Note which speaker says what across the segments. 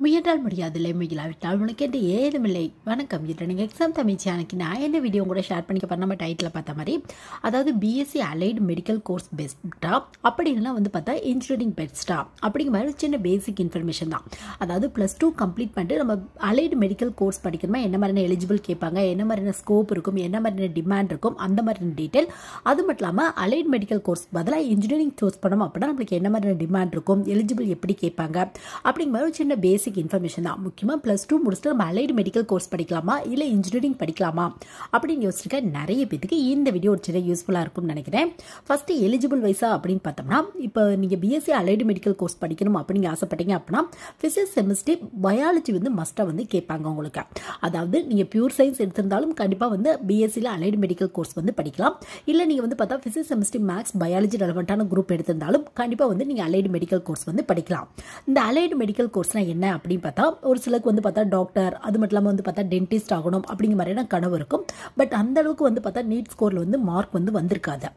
Speaker 1: முயன்றால் முடியாதில்லை முயலாவிட்டால் உனக்கு என்று ஏதுமில்லை. வணக்கம் இது நீங்கள் எக்ஸாம் தமிழ்ச்சி அன்னைக்கு நான் என்ன வீடியோ கூட ஷேர் பண்ணிக்க பண்ண நம்ம டைட்டில் பார்த்த மாதிரி அதாவது பிஎஸ்சி அலைடு மெடிக்கல் கோர்ஸ் பெஸ்ட்டா அப்படி இல்லைனா வந்து பார்த்தா இன்ஜினியரிங் பெஸ்ட்டா அப்படிங்கிற மாதிரி சின்ன பேசிக் இன்ஃபர்மேஷன் தான். அதாவது ப்ளஸ் டூ கம்ப்ளீட் பண்ணிட்டு நம்ம அலைடு மெடிக்கல் கோர்ஸ் படிக்கணுமா என்ன மாதிரியான எலிஜிபிள் கேட்பாங்க என்ன மாதிரியான ஸ்கோப் இருக்கும் என்ன மாதிரியான டிமாண்ட் இருக்கும் அந்த மாதிரியான டீட்டெயில் அது மட்டும் இல்லாமல் அலைட் மெடிக்கல் கோர்ஸ் பதிலாக இன்ஜினியரிங் சூஸ் பண்ணோம் அப்படின்னா நம்மளுக்கு என்ன மாதிரியான டிமாண்ட் இருக்கும் எலிஜிபிள் எப்படி கேட்பாங்க அப்படிங்கிற மாதிரி ஒரு சின்ன பேசிக் இன்ஃபர்மேஷன் தான். முக்கியமாக ப்ளஸ் டூ முடிச்சுட்டு நம்ம அலைடு மெடிக்கல் கோர்ஸ் படிக்கலாமா? இல்லை இன்ஜினியரிங் படிக்கலாமா? அப்படின்னு யோசிச்சிருக்க நிறைய பேத்துக்கு இந்த வீடியோ ஒரு சின்ன யூஸ்ஃபுல்லாக இருக்கும்னு நினைக்கிறேன். ஃபஸ்ட்டு எலிஜிபிள் வைஸா அப்படின்னு பார்த்தோம்னா இப்போ நீங்கள் பிஎஸ்சி அலைடு மெடிக்கல் கோர்ஸ் படிக்கணும் அப்படின்னு ஆசைப்பட்டீங்க அப்படின்னா ஃபிசிக்ஸ் செமிஸ்ட்ரி பயாலஜி வந்து மஸ்ட்டாக வந்து கேட்பாங்க உங்களுக்கு. அதாவது நீங்கள் பியூர் சயின்ஸ் எடுத்திருந்தாலும் கண்டிப்பாக வந்து பிஎஸ்சியில் அலைடு மெடிக்கல் கோர்ஸ் வந்து படிக்கலாம். இல்லை நீங்கள் வந்து பார்த்தா ஃபிசிக்ஸ் செமிஸ்ட்ரி மேக்ஸ் பயாலஜி ரெலவெண்ட்டான குரூப் எடுத்திருந்தாலும் கண்டிப்பாக வந்து நீங்கள் அலைடு மெடிக்கல் கோர்ஸ் வந்து படிக்கலாம். இந்த அலைடு மெடிக்கல் கோர்ஸ்னால் என்ன? அப்படின்னு பார்த்தா ஒரு சிலருக்கு வந்து பார்த்தா டாக்டர் அது மட்டும் இல்லாமல் வந்து பார்த்தா டென்டிஸ்ட் ஆகணும் அப்படிங்கிற மாதிரியான கனவு இருக்கும். பட் அந்த அளவுக்கு வந்து பார்த்தா நீட் ஸ்கோரில் வந்து மார்க் வந்து வந்திருக்காது.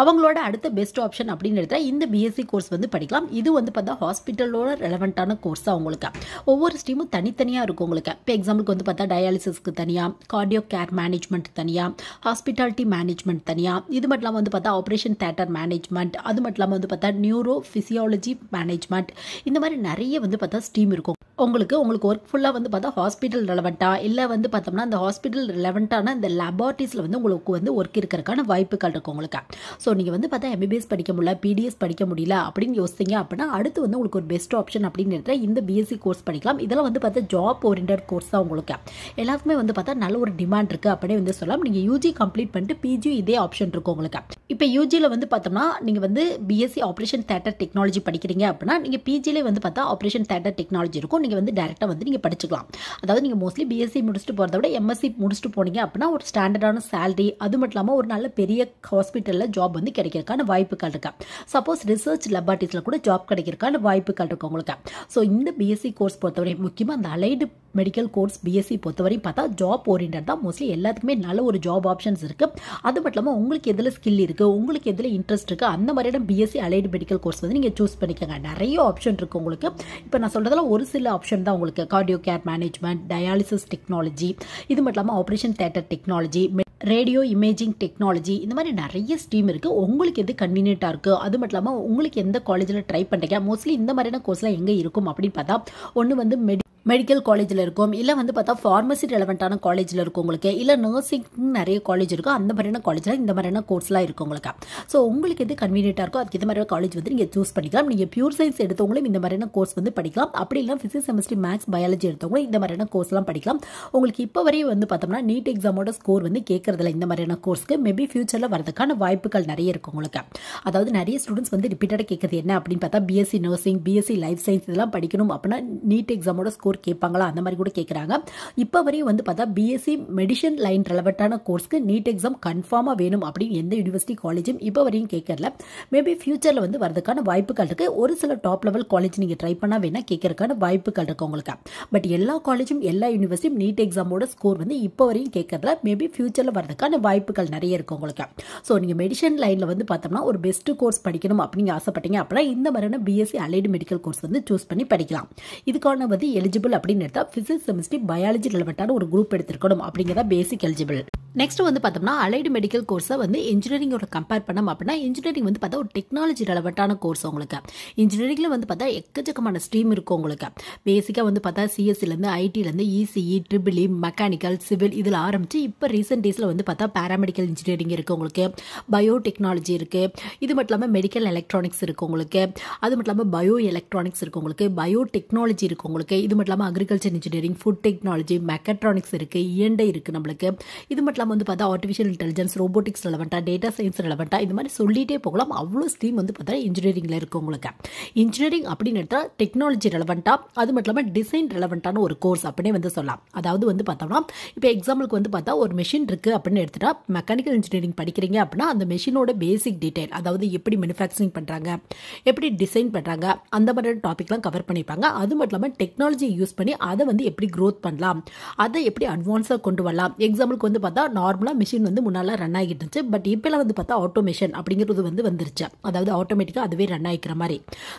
Speaker 1: அவங்களோட அடுத்த பெஸ்ட் ஆப்ஷன் அப்படின்னு எடுத்தால் இந்த பிஎஸ்சி கோர்ஸ் வந்து படிக்கலாம். இது வந்து பார்த்தா ஹாஸ்பிட்டலோட ரெலவெண்ட்டான கோர்ஸ் தான் உங்களுக்கு. ஒவ்வொரு ஸ்ட்ரீமும் தனித்தனியாக இருக்கும் உங்களுக்கு. இப்போ எக்ஸாம்பிளுக்கு வந்து பார்த்தா டயாலிசிஸ்க்கு தனியாக கார்டியோ கேர் மேனேஜ்மெண்ட் தனியாக ஹாஸ்பிட்டாலிட்டி மேனேஜ்மெண்ட் தனியாக இது மட்டும் இல்லாமல் வந்து பார்த்தா ஆப்ரேஷன் தேட்டர் மேனேஜ்மெண்ட் அது மட்டும் இல்லாமல் வந்து பார்த்தா நியூரோ ஃபிசியாலஜி மேனேஜ்மெண்ட் இந்த மாதிரி நிறைய வந்து பார்த்தா ஸ்ட்ரீம் இருக்கும். உங்களுக்கு உங்களுக்கு ஒர்க் ஃபுல்லாக வந்து பார்த்தா ஹாஸ்பிட்டல் ரெலவெண்ட்டாக இல்லை வந்து பார்த்தோம்னா அந்த ஹாஸ்பிட்டல் ரெலவெண்ட்டான இந்த லேபார்ட்டிஸில் வந்து உங்களுக்கு வந்து ஒர்க் இருக்கிறதுக்கான வாய்ப்புகள் இருக்கும் உங்களுக்கு. ஸோ நீங்கள் வந்து பார்த்தா எம்பிபிஎஸ் படிக்க முடியல பிடிஎஸ் படிக்க முடியல அப்படின்னு யோசித்தீங்க அப்படின்னா அடுத்து வந்து உங்களுக்கு ஒரு பெஸ்ட் ஆப்ஷன் அப்படின்னு எடுத்தால் இந்த பிஎஸ்சி கோர்ஸ் படிக்கலாம். இதெல்லாம் வந்து பார்த்தா ஜாப் ஓரியன்ட் கோர்ஸ் தான் உங்களுக்கு. எல்லாருக்குமே வந்து பார்த்தா நல்ல ஒரு டிமாண்ட் இருக்குது அப்படியே வந்து சொல்லலாம். நீங்கள் யூஜி கம்ப்ளீட் பண்ணிட்டு பிஜி இதே ஆப்ஷன் இருக்கும் உங்களுக்கு. இப்போ யூஜியில் வந்து பார்த்தோம்னா நீங்கள் வந்து பிஎஸ்சி ஆப்ரேஷன் தேட்டர் டெக்னாலஜி படிக்கிறீங்க அப்படின்னா நீங்கள் பிஜிலே வந்து பார்த்தா ஆப்ரேஷன் தேட்டர் டெக்னாலஜி இருக்கும். நீங்கள் வந்து டேரெக்டாக வந்து நீங்கள் படிச்சுக்கலாம். அதாவது நீங்கள் மோஸ்ட்லி பிஎஸ்சி முடிச்சுட்டு போகிறத விட எம்எஸ்சி முடிச்சுட்டு போனீங்க அப்படின்னா ஒரு ஸ்டாண்டர்டான சேலரி அது மட்டும் இல்லாமல் ஒரு நல்ல பெரிய ஹாஸ்பிட்டலில் ஜாப் வந்து கிடைக்கிறதுக்கான வாய்ப்புகள் இருக்கு? சப்போஸ் ரிசர்ச் லெபார்ட்டிஸில் கூட ஜாப் கிடைக்கிறதுக்கான வாய்ப்புகள் இருக்கு உங்களுக்கு? ஸோ இந்த பிஎஸ்சி கோர்ஸ் பொறுத்தவரை முக்கியமாக அந்த அலைடு மெடிக்கல் கோர்ஸ் பிஎஸ்சி பொறுத்தவரை பார்த்தா ஜாப் ஓரியன்ட் தான் மோஸ்ட்லி எல்லாத்துக்குமே நல்ல ஒரு ஜாப் ஆப்ஷன்ஸ் இருக்குது அது மட்டும் இல்லாமல் உங்களுக்கு எதில் ஸ்கில் இருக்குது உங்களுக்கு எதில் இன்ட்ரெஸ்ட் இருக்குது அந்த மாதிரியான பிஎஸ்சி அலைடு மெடிக்கல் கோர்ஸ் வந்து நீங்கள் சூஸ் பண்ணிக்கோங்க. நிறைய ஆப்ஷன் இருக்குது உங்களுக்கு. இப்போ நான் சொல்கிறதுல ஒரு சில ஆப்ஷன் தான் உங்களுக்கு. Cardio care management dialysis technology இது மட்டும் இல்லாமல் operation theatre technology radio imaging technology இந்த மாதிரி நிறைய ஸ்ட்ரீம் இருக்குது உங்களுக்கு எது கன்வீனியண்ட்டாக இருக்குது அது மட்டும் இல்லாமல் உங்களுக்கு எந்த காலேஜில் ட்ரை பண்ணுறீங்க மோஸ்ட்லி இந்த மாதிரியான கோர்ஸ்லாம் எங்கே இருக்கும் அப்படின்னு பார்த்தா ஒன்று வந்து மெடி மெடிக்கல் காலேஜில் இருக்கும். இல்லை வந்து பார்த்தா ஃபார்மசி ரெலவெண்ட்டான காலேஜில் இருக்கும் உங்களுக்கு. இல்லை நர்சிங் நிறைய காலேஜ் இருக்கும் அந்த மாதிரியான காலேஜில் இந்த மாதிரியான கோர்ஸ்லாம் இருக்கும் உங்களுக்கு. ஸோ உங்களுக்கு எது கன்வீனியண்ட்டாக இருக்கோ அதுக்கு இந்த மாதிரியான காலேஜ் வந்து நீங்கள் சூஸ் பண்ணிக்கலாம். நீங்கள் பியூர் சயின்ஸ் எடுத்தவங்களும் இந்த மாதிரியான கோர்ஸ் வந்து படிக்கலாம். அப்படி இல்லை ஃபிசிக்ஸ் செமிஸ்ட்ரி மேக்ஸ் பயாலஜி எடுத்தவங்களும் இந்த மாதிரியான கோர்ஸ்லாம் படிக்கலாம். உங்களுக்கு இப்போ வரையும் வந்து பார்த்தோம்னா நீட் எக்ஸாமோட ஸ்கோர் வந்து கேட்கறதில்ல இந்த மாதிரியான கோர்ஸ்க்கு மேபி ஃபியூச்சரில் வரதுக்கான வாய்ப்புகள் நிறைய இருக்கும் உங்களுக்கு. அதாவது நிறைய ஸ்டூடெண்ட்ஸ் வந்து ரிப்பீட்டடாக கேட்குறது என்ன அப்படின்னு பார்த்தா BSc nursing BSc life science இதெல்லாம் படிக்கணும் அப்படின்னா நீட் எக்ஸாமோட ஸ்கோர் ஸ்கோர் கேட்பாங்களா? அந்த மாதிரி கூட கேட்குறாங்க இப்போ வரையும் வந்து பார்த்தா பிஎஸ்சி மெடிசன் லைன் ரெலவெண்ட்டான கோர்ஸ்க்கு நீட் எக்ஸாம் கன்ஃபார்மாக வேணும் அப்படின்னு எந்த யூனிவர்சிட்டி காலேஜும் இப்போ வரையும் கேட்கறல மேபி ஃபியூச்சரில் வந்து வரதுக்கான வாய்ப்புகள் இருக்குது ஒரு சில டாப் லெவல் காலேஜ் நீங்கள் ட்ரை பண்ணால் வேணால் கேட்கறதுக்கான வாய்ப்புகள் இருக்குது உங்களுக்கு. பட் எல்லா காலேஜும் எல்லா யூனிவர்சிட்டியும் நீட் எக்ஸாமோட ஸ்கோர் வந்து இப்போ வரையும் கேட்கறதுல மேபி ஃபியூச்சரில் வரதுக்கான வாய்ப்புகள் நிறைய இருக்குது உங்களுக்கு. ஸோ நீங்கள் மெடிசன் லைனில் வந்து பார்த்தோம்னா ஒரு பெஸ்ட் கோர்ஸ் படிக்கணும் அப்படின்னு ஆசைப்பட்டீங்க அப்படின்னா இந்த மாதிரியான பிஎஸ்சி அலைடு மெடிக்கல் கோர்ஸ் வந்து சூஸ் பண்ணி படிக்கலாம். இதுக்கான வந்து எலிஜிபிள் எலிஜிபிள் அப்படின்னு எடுத்தால் ஃபிசிக்ஸ் கெமிஸ்ட்ரி பயாலஜி ரிலவெண்ட்டான ஒரு குரூப் எடுத்திருக்கணும் அப்படிங்கிறத பேசிக் எலிஜிபிள் நெக்ஸ்ட் வந்து பார்த்தோம்னா அலைடு மெடிக்கல் கோர்ஸை வந்து இன்ஜினியரிங்கோட கம்பேர் பண்ணோம் அப்படின்னா இன்ஜினியரிங் வந்து பார்த்தா ஒரு டெக்னாலஜி ரெலவெண்ட்டான கோர்ஸ் உங்களுக்கு. இன்ஜினியரிங்கில் வந்து பார்த்தா எக்கச்சக்கமான ஸ்ட்ரீம் இருக்கும் உங்களுக்கு. பேசிக்காக வந்து பார்த்தா சிஎஸ்சிலேருந்து ஐடிலேருந்து ECE triple E mechanical civil e, இதில் ஆரம்பித்து இப்போ ரீசெண்ட் டேஸில் வந்து பார்த்தா பேராமெடிக்கல் இன்ஜினியரிங் இருக்குது உங்களுக்கு. பயோ டெக்னாலஜி இருக்குது இது மட்டும் இல்லாமல் மெடிக்கல் எலக்ட்ரானிக்ஸ் இருக்குது உங்களுக்கு. அது மட்டும் இல்லாமல் பயோ எலக்ட்ரானிக்ஸ் இருக்குது உங்களுக்கு. பயோ டெக்னாலஜி இருக்குது உங்களுக்கு. இது மட்டும் இல்லாமல் agriculture engineering food technology mechatronics இருக்குது இஎன்டை இருக்குது நம்மளுக்கு. இது மட்டும் இல்லாமல் வந்து பார்த்தா ஆர்டிஃபிஷியல் இன்டெலிஜென்ஸ் ரோபோட்டிக்ஸ் ரெலவெண்ட்டாக டேட்டா சயின்ஸ் ரெலவெண்ட்டாக இந்த மாதிரி சொல்லிகிட்டே போகலாம். அவ்வளோ ஸ்ட்ரீம் வந்து பார்த்தா இன்ஜினியரிங்கில் இருக்குது உங்களுக்கு. இன்ஜினியரிங் அப்படின்னு எடுத்தால் டெக்னாலஜி ரெலவெண்ட்டாக அது மட்டும் இல்லாமல் டிசைன் ரெலவெண்ட்டான ஒரு கோர்ஸ் அப்படின்னே வந்து சொல்லலாம். அதாவது வந்து பார்த்தோம்னா இப்போ எக்ஸாம்பிளுக்கு வந்து பார்த்தா ஒரு மிஷின் இருக்குது அப்படின்னு எடுத்துகிட்டா மெக்கானிக்கல் இன்ஜினியரிங் படிக்கிறீங்க அப்படின்னா அந்த மிஷினோட பேசிக் டீடைல் அதாவது எப்படி மேனுஃபேக்சரிங் பண்ணுறாங்க எப்படி டிசைன் பண்ணுறாங்க அந்த மாதிரியான டாபிக்லாம் கவர் பண்ணியிருப்பாங்க அது மட்டும் இல்லாமல் டெக்னாலஜி யூஸ் பண்ணி அதை வந்து எப்படி க்ரோத் பண்ணலாம் அதை எப்படி அட்வான்ஸாக கொண்டு வரலாம். எக்ஸாம்பிளுக்கு வந்து பார்த்தா நார்மலாக மிஷின் வந்து முன்னால் ரன் ஆகிட்டு இருந்துச்சு பட் இப்போலாம் வந்து பார்த்தா ஆட்டோமேஷன் அப்படிங்கிறது வந்து வந்துருச்சு. அதாவது ஆட்டோமேட்டிக்காக அதுவே ரன் ஆகிக்கிற மாதிரி.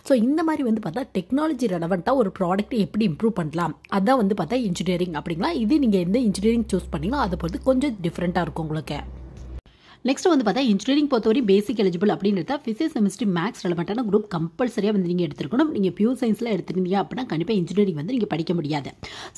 Speaker 1: ஸோ இந்த மாதிரி வந்து பார்த்தா டெக்னாலஜி ரெலவெண்ட்டாக ஒரு ப்ராடக்ட்டை எப்படி இம்ப்ரூவ் பண்ணலாம்? அதான் வந்து பார்த்தா இன்ஜினியரிங் அப்படிங்களா? இது நீங்கள் எந்த இன்ஜினியரிங் சூஸ் பண்ணீங்களோ அதை பொறுத்து கொஞ்சம் டிஃப்ரெண்ட்டாக இருக்கும் உங்களுக்கு. நெக்ஸ்ட் வந்து பார்த்தா இன்ஜினியரிங் பொறுத்தவரை பேசிக் எலிஜிபிள் அப்படின்றத ஃபிசிக்ஸ் செமிஸ்ட்ரி மேக்ஸ் ரெலவெண்ட்டான குரூப் கம்பல்சரியாக வந்து நீங்கள் எடுத்துருக்கணும். நீங்கள் பியூர் சயின்ஸில் எடுத்திருந்தீங்க அப்படின்னா கண்டிப்பாக இன்ஜினியரிங் வந்து நீங்கள் படிக்க முடியாது.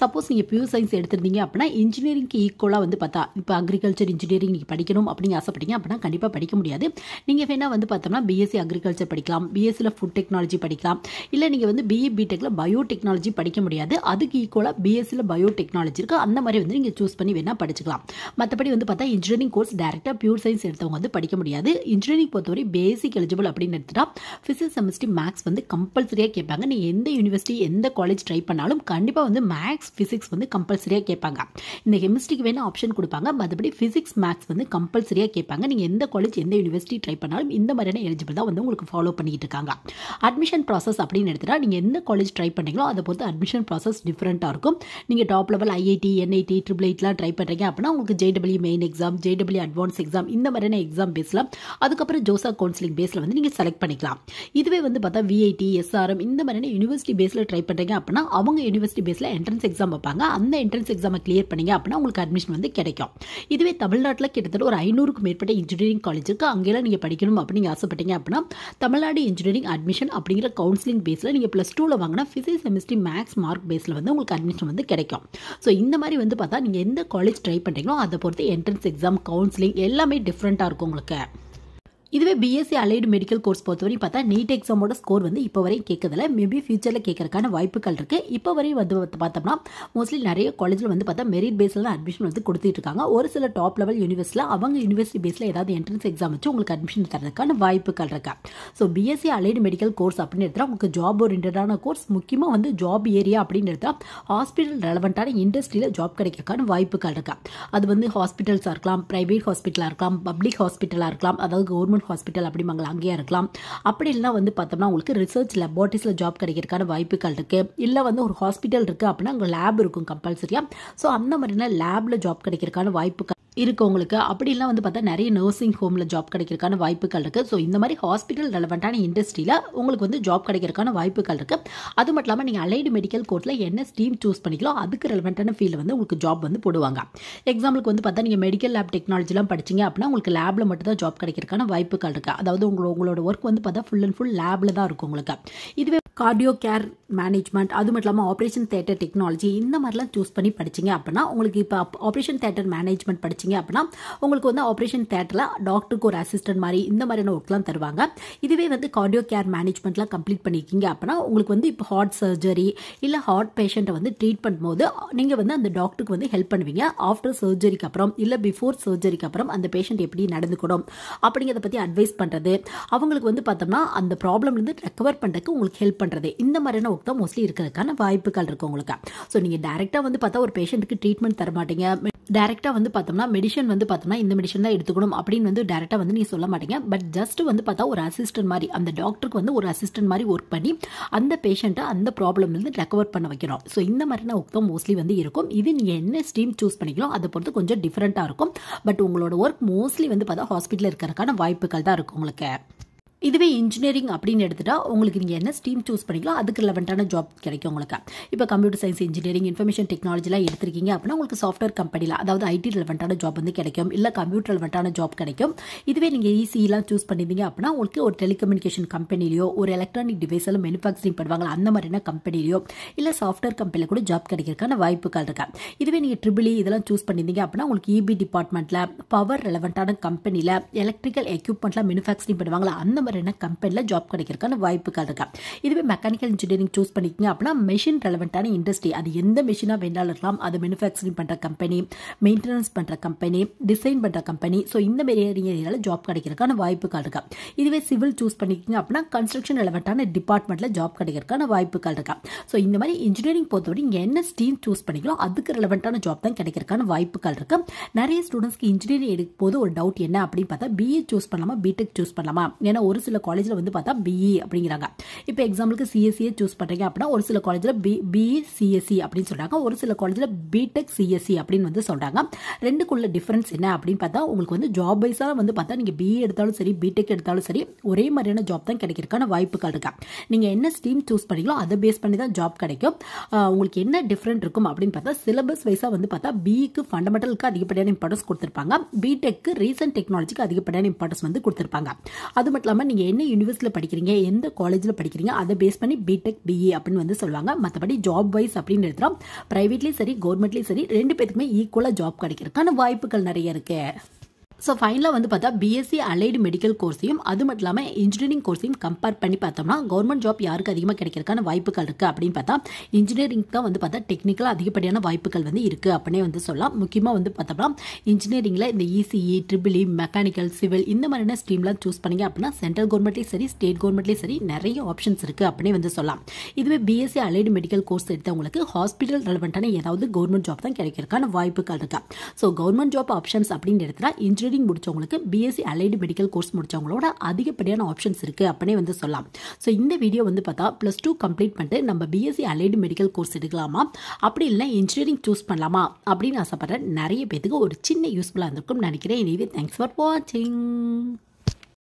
Speaker 1: சப்போஸ் நீங்கள் பியூர் சயின்ஸ் எடுத்திருந்தீங்க அப்படின்னா இன்ஜினியரிங்க்கு ஈக்குவலாக வந்து பார்த்தா இப்போ அக்ரிகல்ச்சர் இன்ஜினியரிங் நீங்கள் படிக்கணும் அப்படின்னு ஆசைப்பட்டீங்க அப்படின்னா கண்டிப்பாக படிக்க முடியாது. நீங்கள் வேணால் வந்து பார்த்தோம்னா பிஎஸ்சி அக்ரிகல்ச்சர் படிக்கலாம். பிஎஸ்சியில் ஃபுட் டெக்னாலஜி படிக்கலாம். இல்லை நீங்கள் வந்து பிஇ பிடெக்கில் பயோ டெக்னாலஜி படிக்க முடியாது. அதுக்கு ஈக்குவலாக பிஎஸ்சியில் பயோ டெக்னாலஜி இருக்குது அந்த மாதிரி வந்து நீங்கள் சூஸ் பண்ணி வேணால் படிச்சுக்கலாம். மற்றபடி வந்து பார்த்தா இன்ஜினியரிங் கோர்ஸ் டேரெக்டாக பியூர் சயின்ஸ் எடுத்தவங்க வந்து படிக்க முடியாது. இன்ஜினியரிங் பொறுத்தவரை பேசிக் எலிஜிபிள் அப்படின்னு எடுத்துட்டா ஃபிசிக்ஸ் செமிஸ்ட்ரி மேக்ஸ் வந்து கம்பல்சரியாக கேட்பாங்க. நீ எந்த யூனிவர்சிட்டி எந்த காலேஜ் ட்ரை பண்ணாலும் கண்டிப்பாக வந்து மேக்ஸ் ஃபிசிக்ஸ் வந்து கம்பல்சரியாக கேட்பாங்க. இந்த கெமிஸ்ட்ரிக்கு வேணால் ஆப்ஷன் கொடுப்பாங்க. மற்றபடி ஃபிசிக்ஸ் மேக்ஸ் வந்து கம்பல்சரியாக கேட்பாங்க. நீங்கள் எந்த காலேஜ் எந்த யூனிவர்சிட்டி ட்ரை பண்ணாலும் இந்த மாதிரியான எலிஜிபிள் தான் வந்து உங்களுக்கு ஃபாலோ பண்ணிட்டு இருக்காங்க. அட்மிஷன் ப்ராசஸ் அப்படின்னு எடுத்துட்டா நீங்கள் எந்த காலேஜ் ட்ரை பண்ணீங்களோ அதை பொறுத்து அட்மிஷன் ப்ராசஸ் டிஃப்ரெண்ட்டாக இருக்கும். நீங்கள் top level IIT NIT triple எயிட்லாம் try பண்ணுறீங்க அப்படின்னா உங்களுக்கு JW main exam JW advance exam இந்த மாதிரியான எக்ஸாம் பேஸில் அதுக்கப்புறம் ஜோசா கவுன்சிலிங் பேஸில் வந்து நீங்கள் செலக்ட் பண்ணிக்கலாம். இதுவே வந்து பார்த்தா விஐடி எஸ்ஆர்எம் இந்த மாதிரியான யூனிவர்சிட்டி பேஸில் ட்ரை பண்ணுறீங்க அப்படின்னா அவங்க யூனிவர்சிட்டி பேஸில் என்ட்ரன்ஸ் எக்ஸாம் வைப்பாங்க. அந்த என்ட்ரன்ஸ் எக்ஸாமை கிளியர் பண்ணீங்க அப்படின்னா உங்களுக்கு அட்மிஷன் வந்து கிடைக்கும். இதுவே தமிழ்நாட்டில் கிட்டத்தட்ட ஒரு ஐநூறுக்கும் மேற்பட்ட இன்ஜினியரிங் காலேஜ் இருக்குது அங்கேயெல்லாம் நீங்கள் படிக்கணும் அப்படின்னு ஆசைப்பட்டீங்க அப்படின்னா தமிழ்நாடு இன்ஜினியரிங் அட்மிஷன் அப்படிங்கிற கவுன்சிலிங் பேஸில் நீங்கள் ப்ளஸ் டூவில் வாங்கினா ஃபிசிக்ஸ் கெமிஸ்ட்ரி மேக்ஸ் மார்க் பேஸில் வந்து உங்களுக்கு அட்மிஷன் வந்து கிடைக்கும். ஸோ இந்த மாதிரி வந்து பார்த்தா நீங்கள் எந்த காலேஜ் ட்ரை பண்ணுறீங்களோ அதை பொறுத்து என்ட்ரன்ஸ் எக்ஸாம் கவுன்சிலிங் எல்லாமே டிஃப்ரெண்ட்டாக இருக்கும் உங்களுக்கு. இதுவே பிஎஸ்சி அலைடு மெடிக்கல் கோர்ஸ் பொறுத்தவரையும் பார்த்தா நீட் எக்ஸாமோட ஸ்கோர் வந்து இப்போ வரையும் கேட்கறதில்ல. மேபி ஃபியூச்சரில் கேட்கறதுக்கான வாய்ப்புகள் இருக்குது இப்போ வரையும் வந்து பார்த்தோம்னா மோஸ்ட்லி நிறைய காலேஜில் வந்து பார்த்தா மெரிட் பேஸில் தான் அட்மிஷன் வந்து கொடுத்துட்டு இருக்காங்க. ஒரு சில டாப் லெவல் யூனிவர்சிட்டியில் அவங்க யூனிவர்சிட்டி பேஸில் ஏதாவது என்ட்ரன்ஸ் எக்ஸாம் வச்சு உங்களுக்கு அட்மிஷன் தரதுக்கான வாய்ப்புகள் இருக்கா. So BSc allied medical course அப்படின்னு எடுத்தால் உங்களுக்கு ஜாப் ஓரியன்டான கோர்ஸ் முக்கியமாக வந்து ஜாப் ஏரியா அப்படின்னு எடுத்தால் ஹாஸ்பிட்டல் ரெலவெண்ட்டான இண்டஸ்ட்ரியில் ஜாப் கிடைக்கிறதுக்கான வாய்ப்புகள் இருக்கு. அது வந்து ஹாஸ்பிட்டல்ஸாக இருக்கலாம் ப்ரைவேட் ஹாஸ்பிட்டலாக இருக்கலாம் பப்ளிக் ஹாஸ்பிட்டலாக இருக்கலாம் அதாவது கவர்மெண்ட் ஹாஸ்பிட்டல் அப்படிம்பாங்களா அங்கேயே இருக்கலாம். அப்படி இல்லைனா வந்து பார்த்தோம்னா உங்களுக்கு ரிசர்ச் லெபார்ட்டிஸில் ஜாப் கிடைக்கிறதுக்கான வாய்ப்புகள் இருக்குது இல்லை வந்து ஒரு ஹாஸ்பிட்டல் இருக்குது அப்படின்னா அங்கே லேப் இருக்கும் கம்பல்சரியாக ஸோ அந்த மாதிரினா லேபில் ஜாப் கிடைக்கிறதுக்கான வாய்ப்புகள் இருக்கவங்களுக்கு. அப்படிலாம் வந்து பார்த்தா நிறைய நர்சிங் ஹோமில் ஜாப் கிடைக்கிறதுக்கான வாய்ப்புகள் இருக்குது ஸோ இந்த மாதிரி ஹாஸ்பிட்டல் ரெலவெண்ட்டான இண்டஸ்ட்ரியில் உங்களுக்கு வந்து ஜாப் கிடைக்கிறதுக்கான வாய்ப்புகள் இருக்குது அது மட்டும் இல்லாமல் நீங்கள் அலைடு மெடிக்கல் கோர்ட்டில் என்ன ஸ்ட்ரீம் சூஸ் பண்ணிக்கலாம் அதுக்கு ரெலவெண்ட்டான ஃபீல்டில் வந்து உங்களுக்கு ஜாப் வந்து போடுவாங்க. எக்ஸாம்பிளுக்கு வந்து பார்த்தா நீங்கள் மெடிக்கல் லேப் டெக்னாலஜிலாம் படிச்சிங்க அப்படின்னா உங்களுக்கு லேபில் மட்டும் தான் ஜாப் கிடைக்கிறதுக்கான வாய்ப்புகள் இருக்குது அதாவது உங்களோட உங்களோட ஒர்க் வந்து பார்த்தா ஃபுல் அண்ட் ஃபுல் லேபில் தான் இருக்கும் உங்களுக்கு. இதுவே கார்டியோ கேர் மேனேஜ்மெண்ட் அது மட்டும் இல்லாமல் ஆப்ரேஷன் தேட்டர் டெக்னாலஜி இந்த மாதிரிலாம் சூஸ் பண்ணி படிச்சிங்க அப்படின்னா உங்களுக்கு இப்போ ஆப்ரேஷன் தேட்டர் மேனேஜ்மெண்ட் படிச்சிங்க அப்படின்னா உங்களுக்கு வந்து ஆப்ரேஷன் தேட்டரில் டாக்டருக்கு ஒரு அசிஸ்டன்ட் மாதிரி இந்த மாதிரியான ஒர்க்லாம் தருவாங்க. இதுவே வந்து கார்டியோ கேர் மேனேஜ்மெண்ட்லாம் கம்ப்ளீட் பண்ணியிருக்கீங்க அப்படின்னா உங்களுக்கு வந்து இப்போ ஹார்ட் சர்ஜரி இல்லை ஹார்ட் பேஷண்ட்டை வந்து ட்ரீட் பண்ணும்போது நீங்கள் வந்து அந்த டாக்டருக்கு வந்து ஹெல்ப் பண்ணுவீங்க. ஆஃப்டர் சர்ஜரிக்கு அப்புறம் இல்லை பிஃபோர் சர்ஜரிக்கு அப்புறம் அந்த பேஷண்ட் எப்படி நடந்துக்கணும் அப்படிங்கிறத பற்றி அட்வைஸ் பண்ணுறது அவங்களுக்கு வந்து பார்த்தோம்னா அந்த ப்ராப்ளம்லேருந்து ரெக்கவர் பண்ணுறதுக்கு உங்களுக்கு ஹெல்ப் பண்ணுறது இந்த மாதிரியான ஒர்க் தான் மோஸ்ட்லி இருக்கிறதுக்கான வாய்ப்புகள் இருக்குது உங்களுக்கு. ஸோ நீங்கள் டேரெக்டாக வந்து பார்த்தா ஒரு பேஷண்ட்டுக்கு ட்ரீட்மெண்ட் தர மாட்டீங்க டேரெக்டாக வந்து பார்த்தோம்னா மெடிசன் வந்து பார்த்தோம்னா இந்த மெடிசன் தான் எடுத்துக்கணும் அப்படின்னு வந்து டேரெக்டாக வந்து நீங்கள் சொல்ல மாட்டீங்க. பட் ஜஸ்ட் வந்து பார்த்தா ஒரு அசிஸ்டன்ட் மாதிரி அந்த டாக்டருக்கு வந்து ஒரு அசிஸ்டன்ட் மாதிரி ஒர்க் பண்ணி அந்த பேஷண்ட்டை அந்த ப்ராப்ளம்லேருந்து ரெக்கவர் பண்ண வைக்கிறோம் ஸோ இந்த மாதிரியான ஒர்க் தான் மோஸ்ட்லி வந்து இருக்கும். இது நீங்கள் என்ன ஸ்ட்ரீம் சூஸ் பண்ணிக்கலாம் அதை பொறுத்து கொஞ்சம் டிஃப்ரெண்ட்டாக இருக்கும். பட் உங்களோட ஒர்க் மோஸ்ட்லி வந்து பார்த்தா ஹாஸ்பிட்டலில் இருக்கிறதுக்கான வாய்ப்புகள் தான் இருக்கும் உங்களுக்கு. இதுவே இன்ஜினியரிங் அப்படின்னு எடுத்துகிட்டா உங்களுக்கு நீங்கள் என்ன ஸ்ட்ரீம் சூஸ் பண்ணிக்கலாம் அதுக்கு ரிலவெண்ட்டான ஜாப் கிடைக்கும் உங்களுக்கு. இப்போ கம்ப்யூட்டர் சயின்ஸ் இன்ஜினியரிங் இன்ஃபர்மேஷன் டெக்னாலஜிலாம் எடுத்திருக்கீங்க அப்படின்னா உங்களுக்கு சாஃப்ட்வேர் கம்பெனியில் அதாவது ஐடி ரிலவெண்ட்டான ஜாப் வந்து கிடைக்கும் இல்லை கம்ப்யூட்டர் ரிலவெண்ட்டான ஜாப் கிடைக்கும். இதுவே நீங்கள் இசிலாம் சூஸ் பண்ணியிருந்தீங்க அப்படின்னா உங்களுக்கு ஒரு டெலிகம்யூனிகேஷன் கம்பெனிலையோ ஒரு எலக்ட்ரானிக் டிவைஸில் மேனுஃபேக்சரிங் பண்ணுவாங்க அந்த மாதிரியான கம்பெனிலையோ இல்லை சாஃப்ட்வேர் கம்பெனியில் கூட ஜாப் கிடைக்கிறதுக்கான வாய்ப்புகள் இருக்கா. இதுவே நீங்கள் ட்ரிபிள் e இதெல்லாம் சூஸ் பண்ணியிருந்தீங்க அப்படின்னா உங்களுக்கு இபி டிபார்ட்மெண்ட்டில் பவர் ரிலவெண்ட்டான கம்பெனியில் எலக்ட்ரிக்கல் எக்யூப்மெண்ட்லாம் மேனுஃபேக்சரிங் பண்ணுவாங்களா அந்த மாதிரி மாதிரியான கம்பெனியில் ஜாப் கிடைக்கிறதுக்கான வாய்ப்புகள் இருக்கா? இதுவே மெக்கானிக்கல் இன்ஜினியரிங் சூஸ் பண்ணிக்கிங்க அப்படின்னா மெஷின் ரெலவெண்ட்டான இண்டஸ்ட்ரி அது எந்த மிஷினாக வேணாலும் இருக்கலாம். அது மேனுஃபேக்சரிங் பண்ணுற கம்பெனி மெயின்டெனன்ஸ் பண்ணுற கம்பெனி டிசைன் பண்ணுற கம்பெனி ஸோ இந்த மாதிரி ஏரியாவில் ஜாப் கிடைக்கிறதுக்கான வாய்ப்புகள் இருக்கா? இதுவே சிவில் சூஸ் பண்ணிக்கிங்க அப்படின்னா கன்ஸ்ட்ரக்ஷன் ரெலவெண்ட்டான டிபார்ட்மெண்ட்டில் ஜாப் கிடைக்கிறதுக்கான வாய்ப்புகள் இருக்கா? ஸோ இந்த மாதிரி இன்ஜினியரிங் பொறுத்தவரை இங்கே என்ன ஸ்ட்ரீம் சூஸ் பண்ணிக்கலாம் அதுக்கு ரெலவெண்ட்டான ஜாப் தான் கிடைக்கிறதுக்கான வாய்ப்புகள் இருக்கு. நிறைய ஸ்டூடெண்ட்ஸ்க்கு இன்ஜினியரிங் எடுக்கும் போது ஒரு டவுட் என்ன அப்படின்னு பார்த்தா பிஏ சூஸ் பண்ணலாமா? பிடெக் சூஸ் பண்ணலாமா? ஏன்னா ஒரு ஒரு சில காலேஜில் வந்து பார்த்தா பிஇ அப்படிங்கிறாங்க. இப்போ எக்ஸாம்பிளுக்கு சிஎஸ்சியை சூஸ் பண்ணுறீங்க அப்படின்னா ஒரு சில காலேஜில் பி பிஇ சிஎஸ்சி அப்படின்னு சொல்கிறாங்க ஒரு சில காலேஜில் பிடெக் சிஎஸ்சி அப்படின்னு வந்து சொல்கிறாங்க ரெண்டுக்குள்ள டிஃப்ரென்ஸ் என்ன அப்படின்னு பார்த்தா உங்களுக்கு வந்து ஜாப் வைஸாக வந்து பார்த்தா நீங்கள் பிஇ எடுத்தாலும் சரி பிடெக் எடுத்தாலும் சரி ஒரே மாதிரியான ஜாப் தான் கிடைக்கிறதுக்கான வாய்ப்புகள் இருக்கா? நீங்கள் என்ன ஸ்ட்ரீம் சூஸ் பண்ணீங்களோ அதை பேஸ் பண்ணி தான் ஜாப் கிடைக்கும். உங்களுக்கு என்ன டிஃப்ரெண்ட் இருக்கும் அப்படின்னு பார்த்தா சிலபஸ் வைஸாக வந்து பார்த்தா பிஇக்கு ஃபண்டமெண்டலுக்கு அதிகப்படியான இம்பார்ட்டன்ஸ் கொடுத்துருப்பாங்க. பிடெக்கு ரீசன்ட் டெக்னாலஜிக்கு அதிகப்படியான இம்பார்ட்டன்ஸ் வந்து கொடுத்துருப்பாங்க. அது மட்டும் இல்லாமல் நீங்கள் என்ன யூனிவர்சிட்டியில் படிக்கிறீங்க எந்த காலேஜில் படிக்கிறீங்க அதை பேஸ் பண்ணி பிடெக் பிஏ அப்படின்னு வந்து சொல்லுவாங்க. மற்றபடி ஜாப் வைஸ் அப்படின்னு எடுத்துகிறோம் ப்ரைவேட்லேயும் சரி கவர்மெண்ட்லேயும் சரி ரெண்டு பேருக்குமே ஈக்குவலாக ஜாப் கிடைக்கிறதுக்கான வாய்ப்புகள் நிறைய இருக்குது ஸோ ஃபைனலாக வந்து பார்த்தா பிஎஸ்சி அலைடு மெடிக்கல் கோர்ஸையும் அது மட்டும் இல்லாமல் இன்ஜினியரிங் கோர்ஸையும் கம்பேர் பண்ணி பார்த்தோம்னா கவர்மெண்ட் ஜாப் யாருக்கு அதிகமாக கிடைக்கிறதுக்கான வாய்ப்புகள் இருக்குது அப்படின்னு பார்த்தா இன்ஜினியரிங் தான் வந்து பார்த்தா டெக்னிக்கலாக அதிகப்படியான வாய்ப்புகள் வந்து இருக்குது அப்படின்னே வந்து சொல்லலாம். முக்கியமாக வந்து பார்த்தோம்னா இன்ஜினியரிங்கில் இந்த இசிஇ ட்ரிபிளி மெக்கானிக்கல் சிவில் இந்த மாதிரியான ஸ்ட்ரீம்லாம் சூஸ் பண்ணிங்க அப்படின்னா சென்ட்ரல் கவர்மெண்ட்லேயும் சரி ஸ்டேட் கவர்மெண்ட்லேயும் சரி நிறைய ஆப்ஷன்ஸ் இருக்குது அப்படின்னே வந்து சொல்லலாம். இதுவே பிஎஸ்சி அலைடு மெடிக்கல் கோர்ஸ் எடுத்தவங்களுக்கு ஹாஸ்பிட்டல் ரெலவெண்ட்டான ஏதாவது கவர்மெண்ட் ஜாப் தான் கிடைக்கிறதுக்கான வாய்ப்புகள் இருக்கா? ஸோ கவர்மெண்ட் ஜாப் ஆப்ஷன்ஸ் அப்படின்னு எடுத்தால் இன்ஜினியரிங் முடிச்சவங்களுக்கு பிஎஸ்சி அலைடு மெடிக்கல் கோர்ஸ் முடிச்சவங்களோட அதிகப்படியான ஆப்ஷன்ஸ் இருக்குது அப்படின்னே வந்து சொல்லலாம். ஸோ இந்த வீடியோ வந்து பார்த்தா ப்ளஸ் டூ கம்ப்ளீட் பண்ணிட்டு நம்ம பிஎஸ்சி அலைடு மெடிக்கல் கோர்ஸ் எடுக்கலாமா? அப்படி இல்லை இன்ஜினியரிங் சூஸ் பண்ணலாமா? அப்படின்னு ஆசைப்பட்ற நிறைய பேத்துக்கு ஒரு சின்ன யூஸ்ஃபுல்லாக இருந்திருக்கும் நினைக்கிறேன். எனவே தேங்க்ஸ் ஃபார் வாட்சிங்